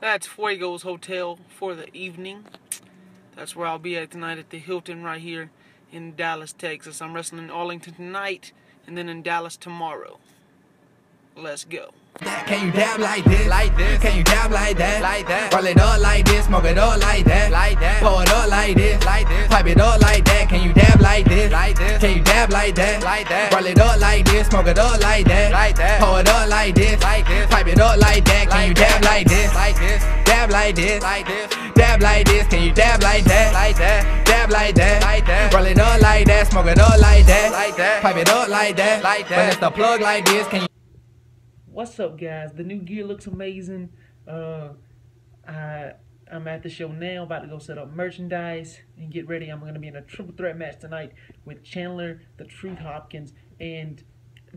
That's Fuego's Hotel for the evening. That's where I'll be at tonight at the Hilton right here in Dallas, Texas. I'm wrestling in Arlington tonight and then in Dallas tomorrow. Let's go. Can you dab like this? Like this? Can you dab like that? Like that? Roll it up like this, smoke it up like that? Like that? Pour it up like this? Like this? Pipe it up like that? Can you dab like this? Like this? Can you dab like that? Like that? Roll it up like this, smoke it up like that? Like that? Pour it up like this? Like this? Pipe it up like that? Can you dab like this? Like this? Dab like this? Like this? Dab like this? Can you dab like that? Like that? Dab like that? Like that? Roll it up like that, smoke it up like that? Like that? Pipe it up like that? Like that? When it's the plug like this, can you What's up, guys? The new gear looks amazing. Uh, I I'm at the show now, about to go set up merchandise and get ready. I'm going to be in a triple threat match tonight with Chandler, the Truth Hopkins, and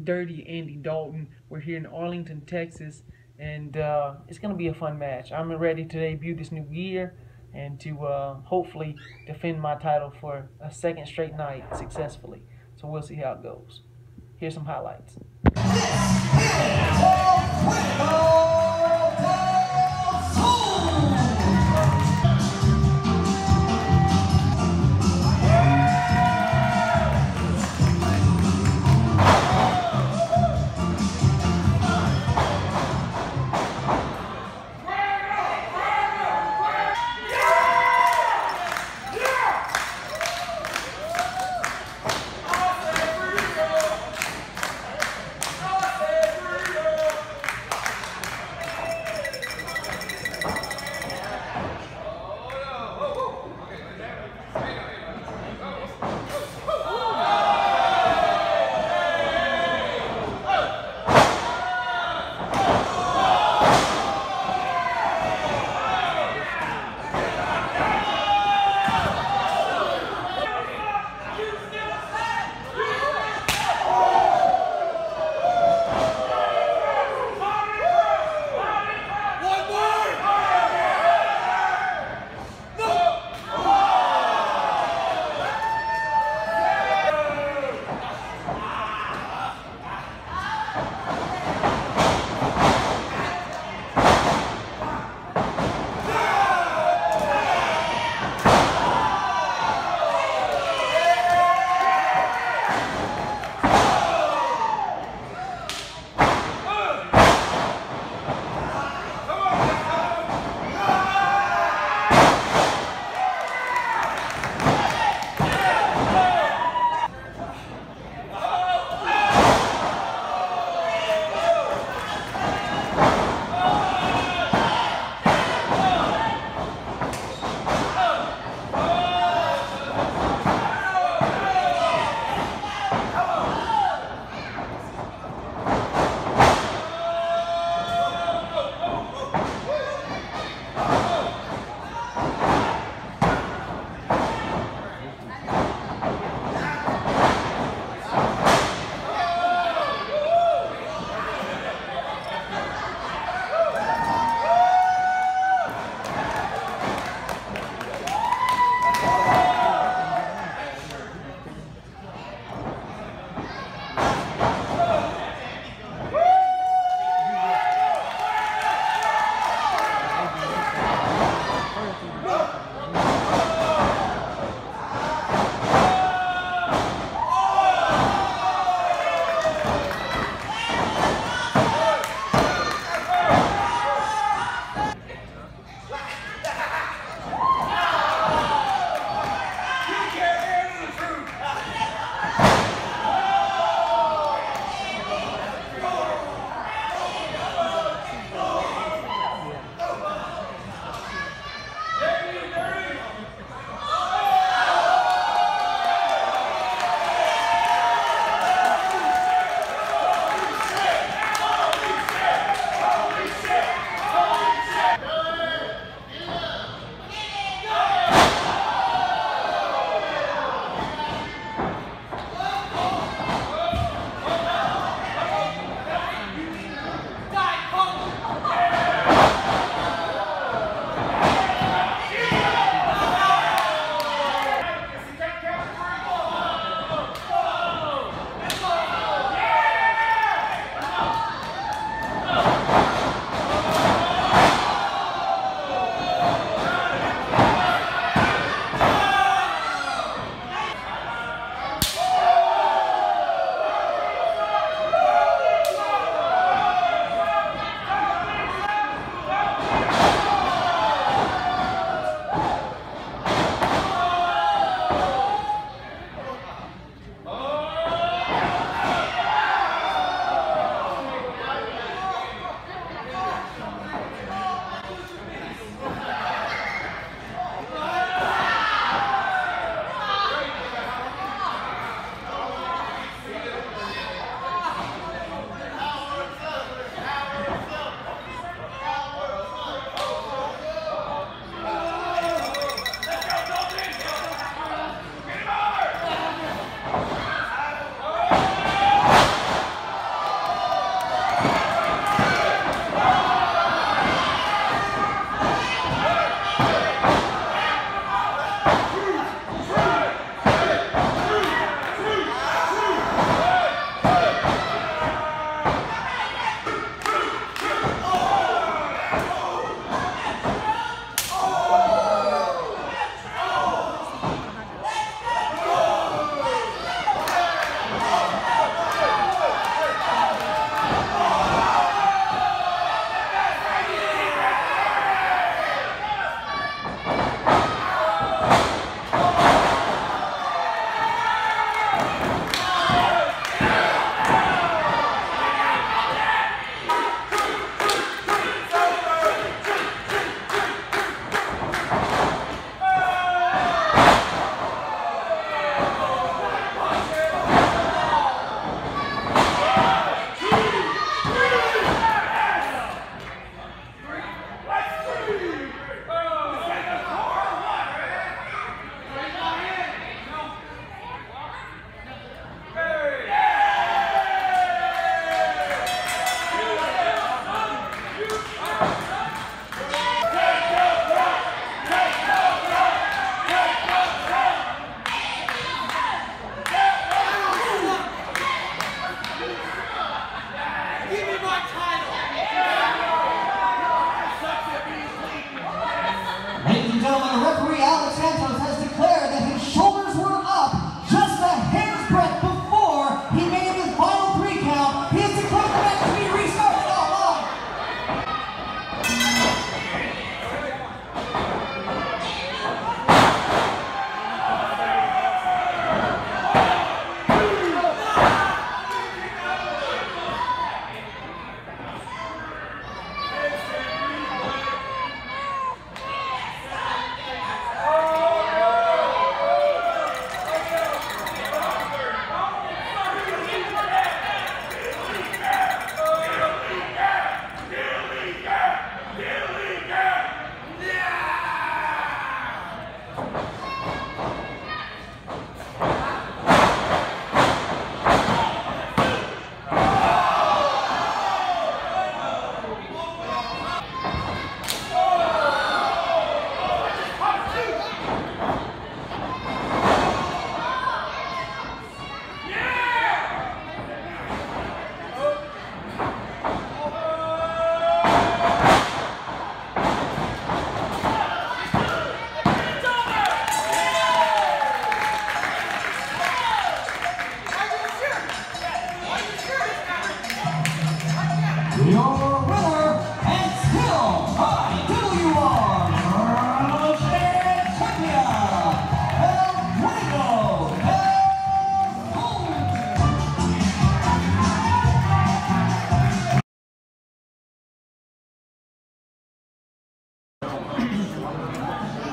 Dirty Andy Dalton. We're here in Arlington, Texas, and uh, it's going to be a fun match. I'm ready to debut this new gear and to uh, hopefully defend my title for a second straight night successfully. So we'll see how it goes. Here's some highlights.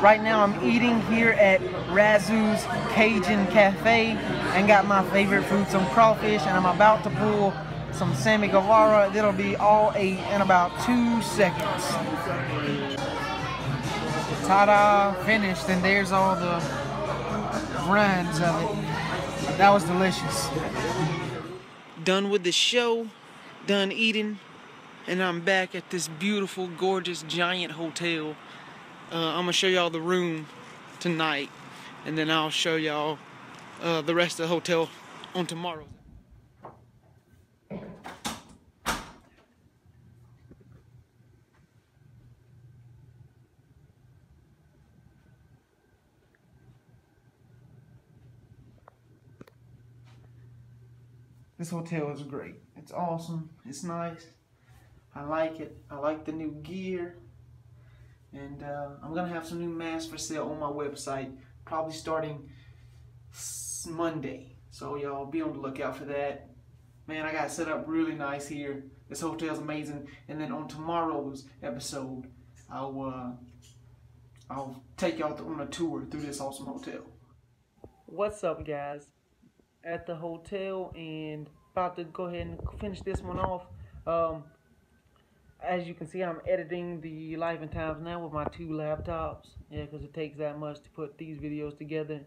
Right now I'm eating here at Razoo's Cajun Cafe and got my favorite food, some crawfish, and I'm about to pull some Sammy Guevara. That'll be all ate in about two seconds. Ta-da, finished, and there's all the rinds of it. That was delicious. Done with the show, done eating, and I'm back at this beautiful, gorgeous, giant hotel. Uh, I'm gonna show y'all the room tonight, and then I'll show y'all uh, the rest of the hotel on tomorrow. This hotel is great. It's awesome. It's nice. I like it. I like the new gear. And uh, I'm going to have some new masks for sale on my website, probably starting Monday. So y'all be on the lookout for that. Man, I got set up really nice here. This hotel's amazing. And then on tomorrow's episode, I'll uh, I'll take y'all on a tour through this awesome hotel. What's up, guys? At the hotel and about to go ahead and finish this one off. Um, as you can see, I'm editing the Life and Times now with my two laptops. Yeah, because it takes that much to put these videos together.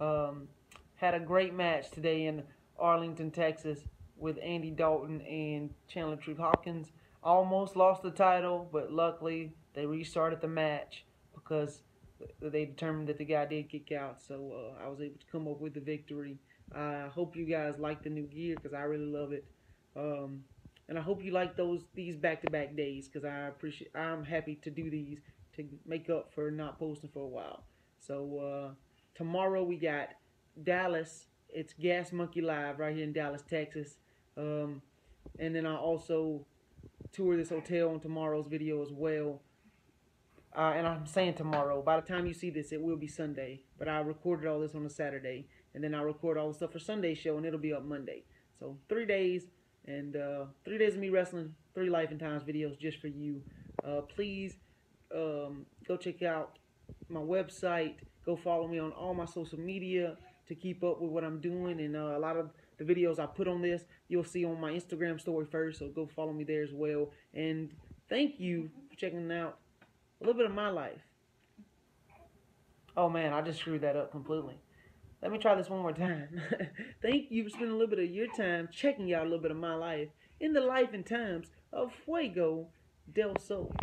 Um, had a great match today in Arlington, Texas with Andy Dalton and Chandler Truth Hopkins. Almost lost the title, but luckily they restarted the match because they determined that the guy did kick out. So uh, I was able to come up with the victory. I hope you guys like the new gear because I really love it. Um, and I hope you like those these back-to-back -back days because I appreciate. I'm happy to do these to make up for not posting for a while. So uh, tomorrow we got Dallas. It's Gas Monkey Live right here in Dallas, Texas. Um, and then I also tour this hotel on tomorrow's video as well. Uh, and I'm saying tomorrow. By the time you see this, it will be Sunday. But I recorded all this on a Saturday and then I'll record all the stuff for Sunday show, and it'll be up Monday. So three days, and uh, three days of me wrestling, three Life and Times videos just for you. Uh, please um, go check out my website. Go follow me on all my social media to keep up with what I'm doing, and uh, a lot of the videos I put on this, you'll see on my Instagram story first. So go follow me there as well. And thank you for checking out a little bit of my life. Oh man, I just screwed that up completely. Let me try this one more time. Thank you for spending a little bit of your time checking out a little bit of my life in the life and times of Fuego del Sol.